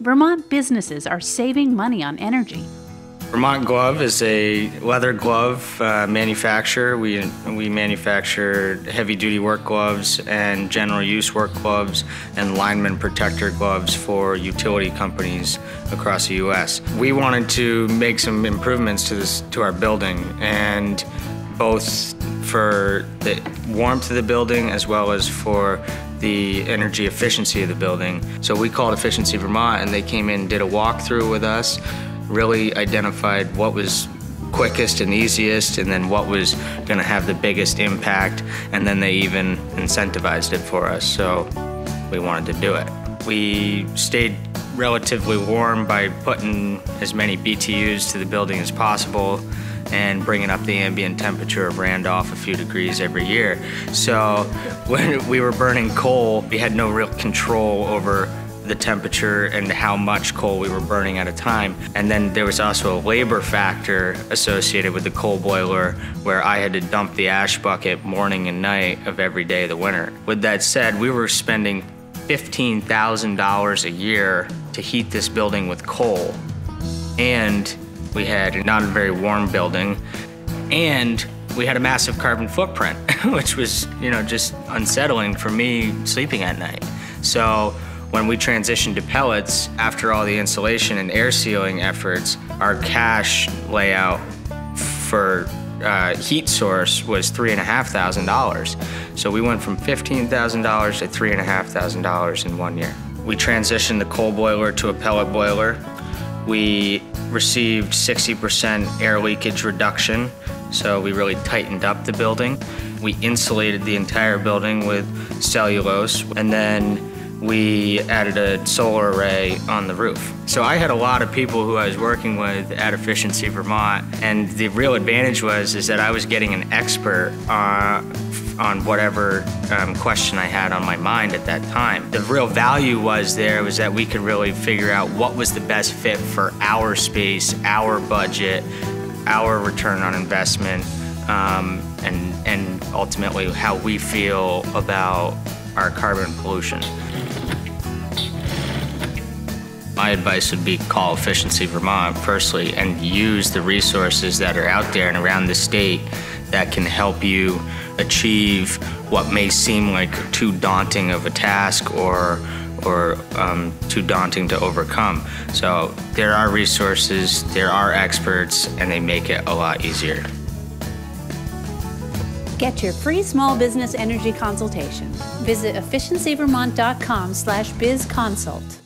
Vermont businesses are saving money on energy. Vermont Glove is a leather glove uh, manufacturer. We, we manufacture heavy duty work gloves and general use work gloves and lineman protector gloves for utility companies across the U.S. We wanted to make some improvements to, this, to our building and both for the warmth of the building as well as for the energy efficiency of the building. So we called Efficiency Vermont and they came in and did a walkthrough with us really identified what was quickest and easiest and then what was going to have the biggest impact. And then they even incentivized it for us so we wanted to do it. We stayed relatively warm by putting as many btus to the building as possible and bringing up the ambient temperature of Randolph a few degrees every year. So when we were burning coal, we had no real control over the temperature and how much coal we were burning at a time. And then there was also a labor factor associated with the coal boiler where I had to dump the ash bucket morning and night of every day of the winter. With that said, we were spending $15,000 a year to heat this building with coal. And we had a not a very warm building. And we had a massive carbon footprint, which was, you know, just unsettling for me sleeping at night. So when we transitioned to pellets, after all the insulation and air sealing efforts, our cash layout for uh, heat source was $3,500. So we went from $15,000 to $3,500 in one year. We transitioned the coal boiler to a pellet boiler. We received 60% air leakage reduction, so we really tightened up the building. We insulated the entire building with cellulose, and then we added a solar array on the roof. So I had a lot of people who I was working with at Efficiency Vermont, and the real advantage was is that I was getting an expert uh, on whatever um, question I had on my mind at that time. The real value was there was that we could really figure out what was the best fit for our space, our budget, our return on investment, um, and and ultimately how we feel about our carbon pollution. My advice would be call Efficiency Vermont firstly and use the resources that are out there and around the state that can help you achieve what may seem like too daunting of a task or or um, too daunting to overcome. So there are resources, there are experts, and they make it a lot easier. Get your free small business energy consultation. Visit efficiencyvermont.com slash bizconsult.